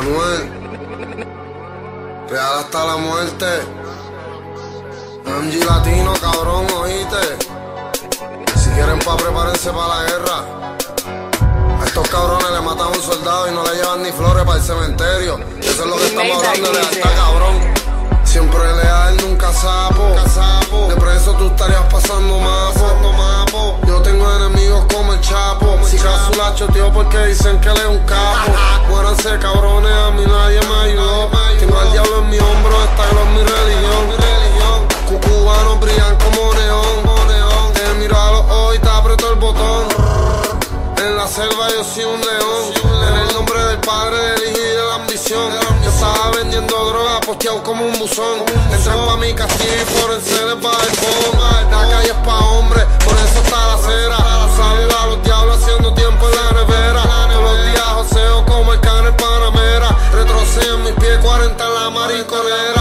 Manuel. Real hasta la muerte. MG Latino, cabrón, oíste. Si quieren pa' prepárense para la guerra. A estos cabrones le matan a un soldado y no le llevan ni flores para el cementerio. Eso es lo que estamos hablando de porque dicen que él es un capo. Muéranse, cabrones, a mí nadie me ayudó. Tengo al diablo en mi hombro, esta es mi religión. Cucubanos brillan como neón. Te miro a los ojos y te aprieto el botón. En la selva yo soy un león. En el nombre del Padre, del Hijo de la ambición. Yo estaba vendiendo droga, posteado como un buzón. Entran pa' mi castillo y por el el balcón. La calle es pa' hombres Marín Correa.